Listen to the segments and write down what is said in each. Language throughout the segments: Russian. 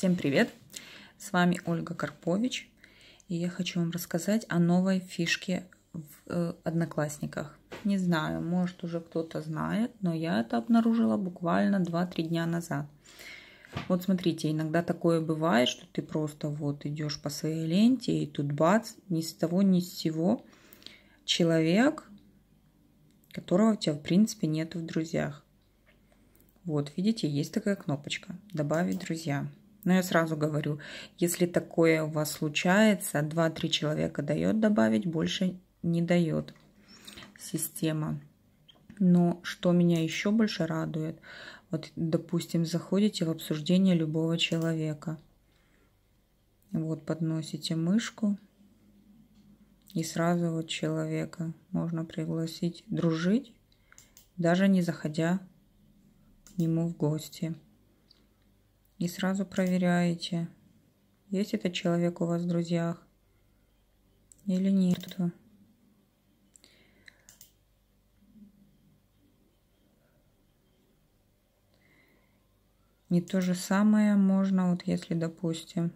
Всем привет! С вами Ольга Карпович, и я хочу вам рассказать о новой фишке в э, Одноклассниках. Не знаю, может уже кто-то знает, но я это обнаружила буквально 2-3 дня назад. Вот смотрите, иногда такое бывает, что ты просто вот идешь по своей ленте, и тут бац, ни с того ни с сего человек, которого у тебя в принципе нет в друзьях. Вот, видите, есть такая кнопочка «Добавить друзья». Но я сразу говорю, если такое у вас случается, 2-3 человека дает добавить, больше не дает система. Но что меня еще больше радует, вот, допустим, заходите в обсуждение любого человека. Вот, подносите мышку, и сразу вот человека можно пригласить дружить, даже не заходя к нему в гости. И сразу проверяете, есть этот человек у вас в друзьях или нет. И то же самое можно, вот если, допустим,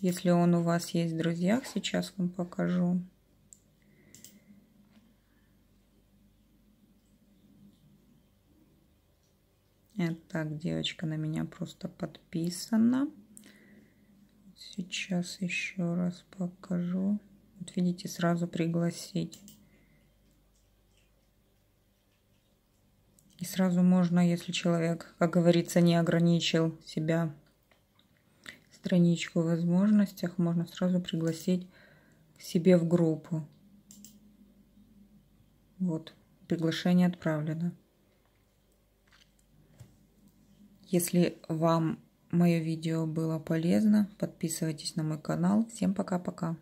если он у вас есть в друзьях, сейчас вам покажу. Так, девочка на меня просто подписана. Сейчас еще раз покажу. Вот видите, сразу пригласить. И сразу можно, если человек, как говорится, не ограничил себя страничку в возможностях, можно сразу пригласить к себе в группу. Вот, приглашение отправлено. Если вам мое видео было полезно, подписывайтесь на мой канал. Всем пока-пока.